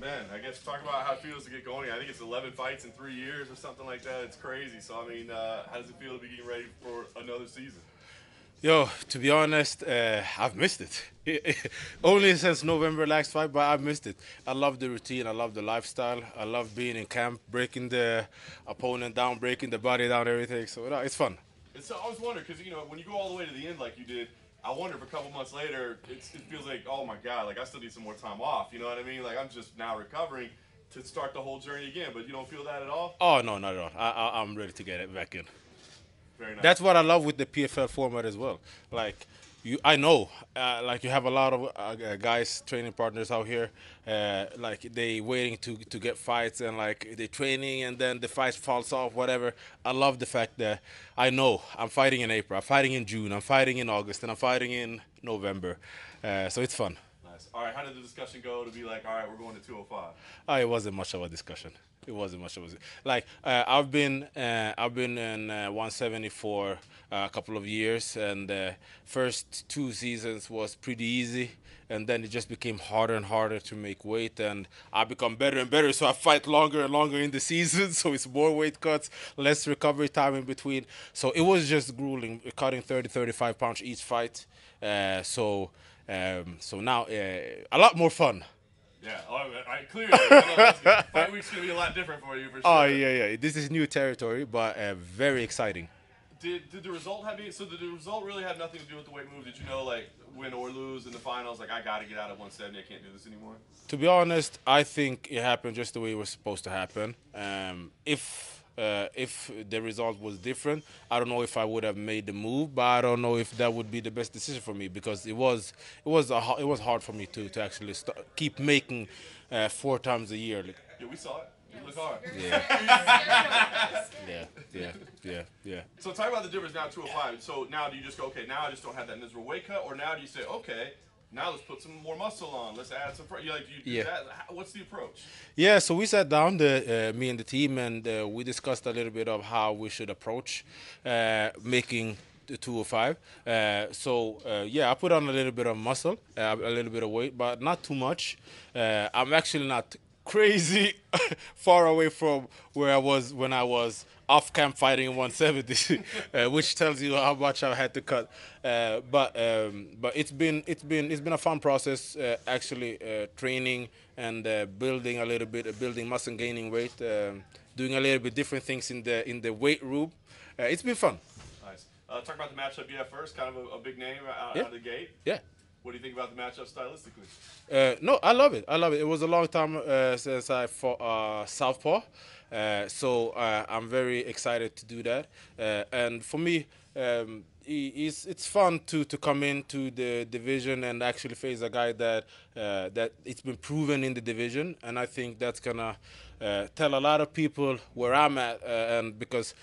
Man, I guess talk about how it feels to get going. I think it's 11 fights in three years or something like that. It's crazy. So, I mean, uh, how does it feel to be getting ready for another season? Yo, to be honest, uh, I've missed it. Only since November last fight, but I've missed it. I love the routine. I love the lifestyle. I love being in camp, breaking the opponent down, breaking the body down, everything. So no, it's fun. It's, I was wondering because you know when you go all the way to the end like you did, I wonder if a couple months later it's, it feels like oh my god, like I still need some more time off. You know what I mean? Like I'm just now recovering to start the whole journey again. But you don't feel that at all? Oh no, not at all. I, I, I'm ready to get it back in. Very nice. That's what I love with the PFL format as well. Like you, I know, uh, like you have a lot of uh, guys, training partners out here, uh, like they waiting to to get fights and like they training and then the fight falls off, whatever. I love the fact that I know I'm fighting in April, I'm fighting in June, I'm fighting in August, and I'm fighting in November. Uh, so it's fun. All right, how did the discussion go to be like, all right, we're going to 205? Oh, it wasn't much of a discussion. It wasn't much of a like uh, I've been uh, I've been in uh, 170 for a couple of years, and the first two seasons was pretty easy, and then it just became harder and harder to make weight, and I become better and better, so I fight longer and longer in the season, so it's more weight cuts, less recovery time in between, so it was just grueling, cutting 30 35 pounds each fight, uh, so um, so now uh, a lot more fun. Yeah, oh, I, clearly. I this- Fight week's going to be a lot different for you for sure. Oh yeah, yeah. This is new territory, but uh, very exciting. Did, did the result have any, so did the result really have nothing to do with the weight move? Did you know like win or lose in the finals? Like I got to get out of 170. I can't do this anymore. To be honest, I think it happened just the way it was supposed to happen. Um, if uh, if the result was different, I don't know if I would have made the move, but I don't know if that would be the best decision for me because it was it was a, it was hard for me to to actually st- keep making uh, four times a year. Like, Yeah, we saw it. You look hard. yeah, yeah, yeah, yeah, yeah. So talk about the difference now 205. So now do you just go, okay, now I just don't have that miserable weight cut, or now do you say, okay, now let's put some more muscle on, let's add some. Fr-. You like, you Yeah. that? How- What's the approach? Yeah, so we sat down, the, uh, me and the team, and uh, we discussed a little bit of how we should approach uh, making the 205. Uh, so uh, yeah, I put on a little bit of muscle, uh, a little bit of weight, but not too much. Uh, I'm actually not crazy far away from where I was when I was off camp fighting in 170, uh, which tells you how much I had to cut. Uh, but um, but it's been it's been it's been a fun process uh, actually uh, training and uh, building a little bit, uh, building muscle, gaining weight, um, doing a little bit different things in the in the weight room. Uh, it's been fun. Nice. Uh, talk about the matchup you have first, kind of a, a big name out, Yeah. out of the gate. Yeah. What do you think about the matchup stylistically? Uh, no, I love it. I love it. It was a long time uh, since I fought uh, Southpaw, uh, so uh, I'm very excited to do that. Uh, and for me, um, it's it's fun to to come into the division and actually face a guy that that it's been proven in the division, and I think that's gonna tell a lot of people where I'm at, and because.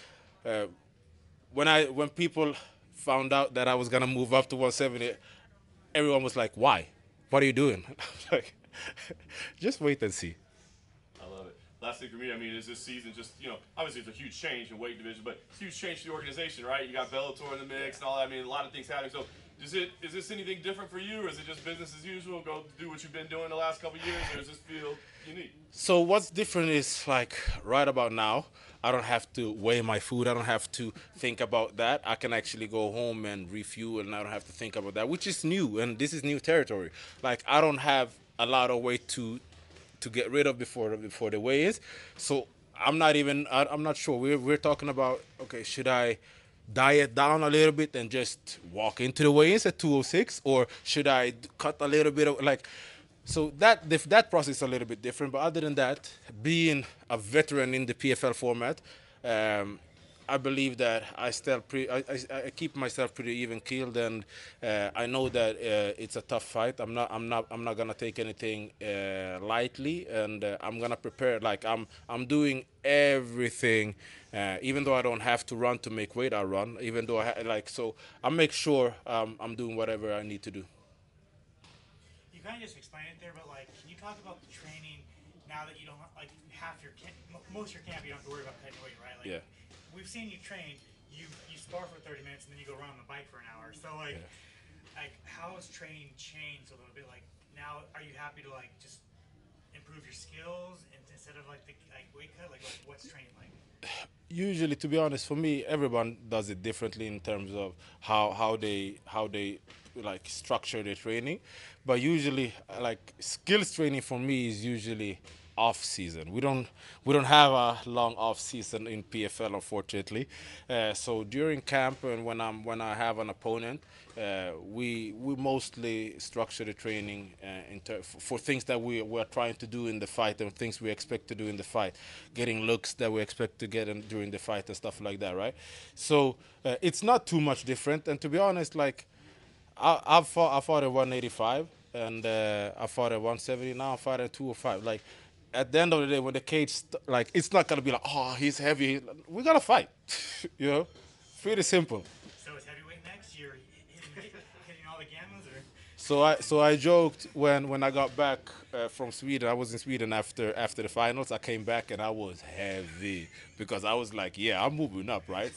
When I when people found out that I was gonna move up to 170, everyone was like, "Why? What are you doing?" like, just wait and see. Last thing for me, I mean, is this season just, you know, obviously it's a huge change in weight division, but it's a huge change to the organization, right? You got Bellator in the mix and all that. I mean, a lot of things happening. So, is it is this anything different for you, or is it just business as usual? Go do what you've been doing the last couple of years, or does this feel unique? So what's different is like right about now, I don't have to weigh my food. I don't have to think about that. I can actually go home and refuel, and I don't have to think about that, which is new, and this is new territory. Like I don't have a lot of weight to to get rid of before before the weigh is. So I'm not even. I, I'm not sure. We're we're talking about okay, should I? diet down a little bit and just walk into the weigh-ins at 206 or should I cut a little bit of like so that if that process is a little bit different but other than that being a veteran in the pfl format um, I believe that I still pre- I, I, I keep myself pretty even keeled, and uh, I know that uh, it's a tough fight. I'm not I'm not I'm not gonna take anything uh, lightly, and uh, I'm gonna prepare. Like I'm I'm doing everything, uh, even though I don't have to run to make weight. I run, even though I ha- like so. I make sure um, I'm doing whatever I need to do. You kind of just explained it there, but like, can you talk about the training now that you don't like half your camp, most of your camp you don't have to worry about cutting weight, right? Like, Yeah. We've seen you train. You you spar for 30 minutes and then you go run on the bike for an hour. So like, like how has training changed a little bit? Like now, are you happy to like just improve your skills instead of like the like weight cut? Like what, what's training like? usually to be honest for me everyone does it differently in terms of how how they how they like structure their training but usually like skills training for me is usually off season we don't we don't have a long off season in pfl unfortunately uh, so during camp and when i'm when i have an opponent uh, we we mostly structure the training uh, for, things that we we're trying to do in the fight and things we expect to do in the fight, getting looks that we expect to get in, during the fight and stuff like that, right? So uh, it's not too much different. And to be honest, like I, I fought I fought at 185 and uh, I fought at 170. Now I fight at 205. Like at the end of the day, when the cage st- like it's not gonna be like oh he's heavy. We gotta fight, you know. Pretty simple. So is heavyweight next? You're hitting, hitting all the gammas, or So I so I joked when when I got back uh, from Sweden. I was in Sweden after after the finals. I came back and I was heavy because I was like, yeah, I'm moving up, right?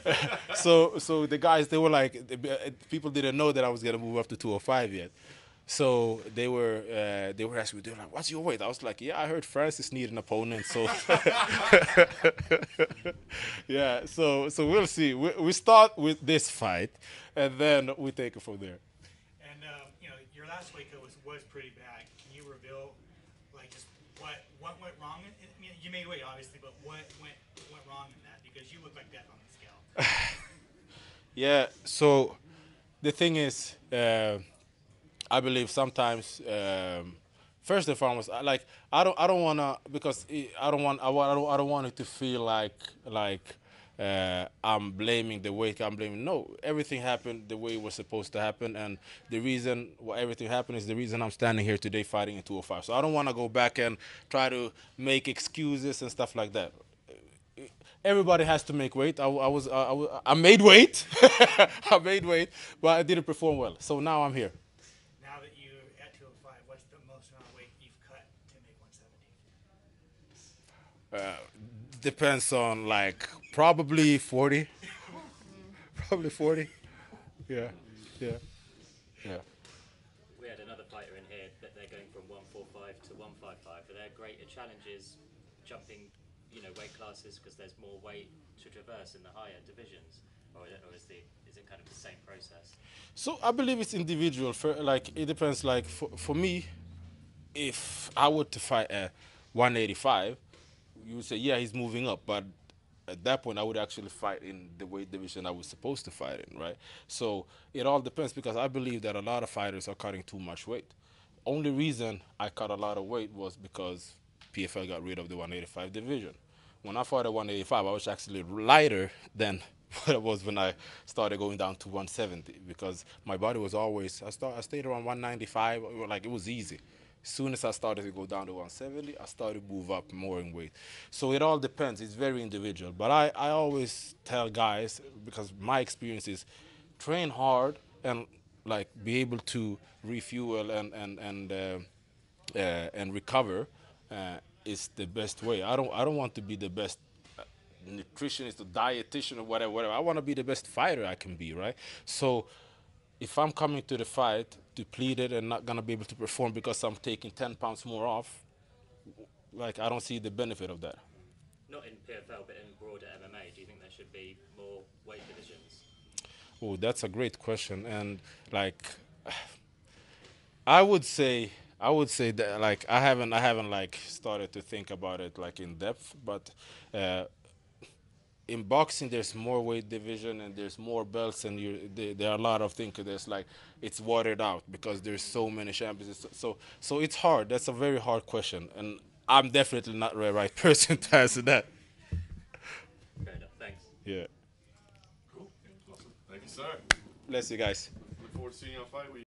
so so the guys they were like, uh, people didn't know that I was gonna move up to 205 yet. So they were uh, they were asking me, they were like, "What's your weight?" I was like, "Yeah, I heard Francis need an opponent." So yeah, so so we'll see. We, we start with this fight, and then we take it from there. and um, you know your last weight cut was was pretty bad. Can you reveal like just what what went wrong? in- I mean, you made weight obviously, but what went went wrong in that? Because you look like death on the scale. Yeah. So the thing is, uh, I believe sometimes. Um, First and foremost, like I don't, I don't wanna because I don't want, I, I don't, I don't want it to feel like, like uh, I'm blaming the weight. I'm blaming. No, everything happened the way it was supposed to happen, and the reason why everything happened is the reason I'm standing here today fighting in 205. So I don't want to go back and try to make excuses and stuff like that everybody has to make weight. I, I was, I, I made weight. I made weight, but I didn't perform well. So now I'm here. 170? Depends on like probably 40. probably 40. Yeah, yeah, yeah. We had another fighter in here that they're going from 145 to 155, but their greater challenges jumping, you know, weight classes because there's more weight to traverse in the higher divisions, or, or is the is it kind of the same process? So I believe it's individual. For like it depends. Like for for me, if I were to fight a 185, you say yeah he's moving up, but at that point I would actually fight in the weight division I was supposed to fight in, right? So it all depends because I believe that a lot of fighters are cutting too much weight. Only reason I cut a lot of weight was because PFL got rid of the 185 division. When I fought at 185, I was actually lighter than what it was when I started going down to 170 because my body was always I start I stayed around 195 it was like it was easy. As soon as I started to go down to 170, I started to move up more in weight. So it all depends. It's very individual. But I, I always tell guys because my experience is train hard and like be able to refuel and and and uh, uh, and recover uh, is the best way. I don't I don't want to be the best uh, nutritionist or dietitian or whatever whatever. I want to be the best fighter I can be, right? So if I'm coming to the fight depleted and not gonna be able to perform because I'm taking 10 pounds more off, like I don't see the benefit of that. Not in PFL, but in broader MMA. Do you think there should be more weight divisions? Oh, that's a great question, and like, I would say, I would say that like I haven't, I haven't like started to think about it like in depth, but uh, in boxing there's more weight division and there's more belts and you there, there are a lot of things. There's like it's watered out because there's so many champions. So- So so it's hard. That's a very hard question, and I'm definitely not the right person to answer that. Fair enough. Thanks. Yeah. Cool. Awesome. Thank you, sir. Bless you guys. Look forward to seeing you on Fight Week.